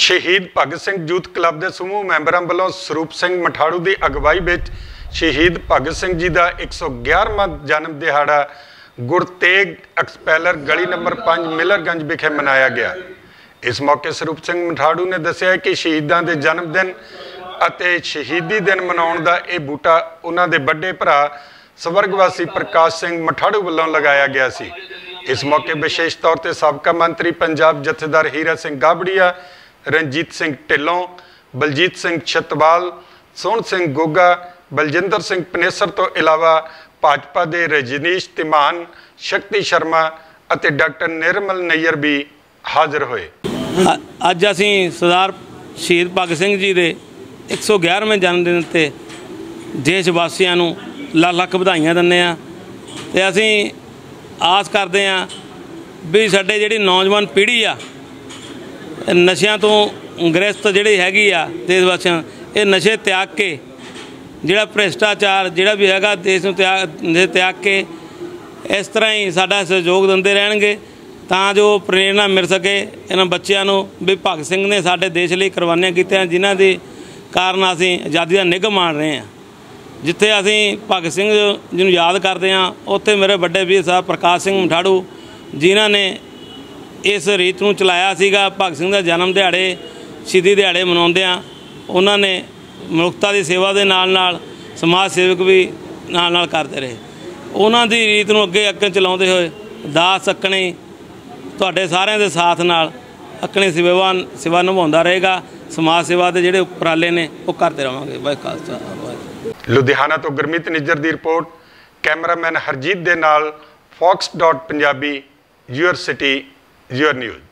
ਸ਼ਹੀਦ Bhagat Singh youth club ਦੇ ਸਮੂਹ ਮੈਂਬਰਾਂ ਵੱਲੋਂ ਸਰੂਪ ਸਿੰਘ ਮਠਾੜੂ ਦੀ ਅਗਵਾਈ ਵਿੱਚ ਸ਼ਹੀਦ ਭਗਤ ਸਿੰਘ ਜੀ ਦਾ 111ਵਾਂ ਜਨਮ ਦਿਹਾੜਾ ਗੁਰਤੇਗ ਐਕਸਪੈਲਰ ਗਲੀ ਨੰਬਰ 5 ਮਿਲਰਗੰਜ ਵਿਖੇ ਮਨਾਇਆ ਗਿਆ। ਇਸ ਮੌਕੇ ਸਰੂਪ ਸਿੰਘ ਮਠਾੜੂ ਨੇ ਦੱਸਿਆ ਕਿ ਸ਼ਹੀਦਾਂ ਦੇ ਜਨਮ ਦਿਨ ਅਤੇ ਸ਼ਹੀਦੀ ਦਿਨ ਮਨਾਉਣ ਦਾ ਇਹ ਬੂਟਾ ਉਹਨਾਂ ਦੇ ਵੱਡੇ ਭਰਾ ਸਵਰਗਵਾਸੀ ਪ੍ਰਕਾਸ਼ ਸਿੰਘ ਮਠਾੜੂ ਵੱਲੋਂ ਲਗਾਇਆ ਗਿਆ ਸੀ। ਇਸ ਮੌਕੇ ਵਿਸ਼ੇਸ਼ ਤੌਰ ਤੇ ਸਾਬਕਾ ਮੰਤਰੀ ਪੰਜਾਬ ਜਥੇਦਾਰ ਹੀਰਾ ਸਿੰਘ ਗਾਬੜੀਆ ਰਣਜੀਤ ਸਿੰਘ ਢਿੱਲੋਂ, ਬਲਜੀਤ ਸਿੰਘ ਛਤਵਾਲ, ਸੋਹਣ ਸਿੰਘ ਗੋਗਾ, ਬਲਜਿੰਦਰ ਸਿੰਘ ਪਨੇਸਰ ਤੋਂ ਇਲਾਵਾ ਭਾਜਪਾ ਦੇ ਰਜਨੀਸ਼ ਤਿਮਾਨ ਸ਼ਕਤੀ ਸ਼ਰਮਾ ਅਤੇ ਡਾਕਟਰ ਨਿਰਮਲ ਨਈਅਰ ਵੀ ਹਾਜ਼ਰ ਹੋਏ। ਅੱਜ ਅਸੀਂ ਸਰਦਾਰ ਸ਼ਹੀਦ ਭਗਤ ਸਿੰਘ ਜੀ ਦੇ 111ਵੇਂ ਜਨਮ ਦਿਨ ਤੇ ਦੇਸ਼ ਵਾਸੀਆਂ ਨੂੰ ਲੱਖ ਲੱਖ ਵਧਾਈਆਂ ਦਿੰਦੇ ਆ ਤੇ ਅਸੀਂ ਆਸ ਕਰਦੇ ਆ ਵੀ ਸਾਡੇ ਜਿਹੜੀ ਨੌਜਵਾਨ ਪੀੜ੍ਹੀ ਆ ਨਸ਼ਿਆਂ ਤੋਂ ਗ੍ਰਸਤ ਜਿਹੜੀ ਹੈਗੀ ਆ ਦੇਸ਼ ਵਾਸੀਆਂ, ਇਹ ਨਸ਼ੇ ਤਿਆਗ ਕੇ, ਜਿਹੜਾ ਭ੍ਰਿਸ਼ਟਾਚਾਰ ਜਿਹੜਾ ਵੀ ਹੈਗਾ ਦੇਸ਼ ਨੂੰ ਤਿਆਗ, ਨਸ਼ੇ ਤਿਆਗ ਕੇ ਇਸ ਤਰ੍ਹਾਂ ਹੀ ਸਾਡਾ ਸਹਿਯੋਗ ਦਿੰਦੇ ਰਹਿਣਗੇ, ਤਾਂ ਜੋ ਪ੍ਰੇਰਣਾ ਮਿਲ ਸਕੇ ਇਹਨਾਂ ਬੱਚਿਆਂ ਨੂੰ, ਵੀ ਭਗਤ ਸਿੰਘ ਨੇ ਸਾਡੇ ਦੇਸ਼ ਲਈ ਕੁਰਬਾਨੀਆਂ ਕੀਤੀਆਂ, ਜਿਨ੍ਹਾਂ ਦੇ ਕਾਰਨ ਅਸੀਂ ਆਜ਼ਾਦੀ ਦਾ ਨਿੱਘ ਮਾਣ ਰਹੇ ਹਾਂ। ਜਿੱਥੇ ਅਸੀਂ ਭਗਤ ਸਿੰਘ ਜੀ ਨੂੰ ਯਾਦ ਕਰਦੇ ਹਾਂ, ਉੱਥੇ ਮੇਰੇ ਵੱਡੇ ਵੀਰ ਸਾਹਿਬ ਪ੍ਰਕਾਸ਼ ਸਿੰਘ ਮਠਾੜੂ, ਜਿਨ੍ਹਾਂ ਨੇ ਇਸ ਰੀਤ ਨੂੰ ਚਲਾਇਆ ਸੀਗਾ। ਭਗਤ ਸਿੰਘ ਦਾ ਜਨਮ ਦਿਹਾੜੇ, ਸ਼ਹੀਦੀ ਦਿਹਾੜੇ ਮਨਾਉਂਦਿਆਂ ਉਹਨਾਂ ਨੇ ਮਨੁੱਖਤਾ ਦੀ ਸੇਵਾ ਦੇ ਨਾਲ ਨਾਲ ਸਮਾਜ ਸੇਵਕ ਵੀ ਨਾਲ ਨਾਲ ਕਰਦੇ ਰਹੇ। ਉਹਨਾਂ ਦੀ ਰੀਤ ਨੂੰ ਅੱਗੇ ਅੱਗੇ ਚਲਾਉਂਦੇ ਹੋਏ ਦਾਸ ਅਕਣੇ ਤੁਹਾਡੇ ਸਾਰਿਆਂ ਦੇ ਸਾਥ ਨਾਲ ਅਕਣੇ ਸੇਵਾ ਸੇਵਾ ਨਿਭਾਉਂਦਾ ਰਹੇਗਾ। ਸਮਾਜ ਸੇਵਾ ਦੇ ਜਿਹੜੇ ਉਪਰਾਲੇ ਨੇ, ਉਹ ਕਰਦੇ ਰਵਾਂਗੇ। ਬਾਈ ਖਾਲਸਾ ਵਾਹਿਗੁਰੂ। ਲੁਧਿਆਣਾ ਤੋਂ ਗੁਰਮੀਤ ਨਿੱਜਰ ਦੀ ਰਿਪੋਰਟ। ਕੈਮਰਾਮੈਨ ਹਰਜੀਤ ਦੇ ਨਾਲ fox.punjabi your city your news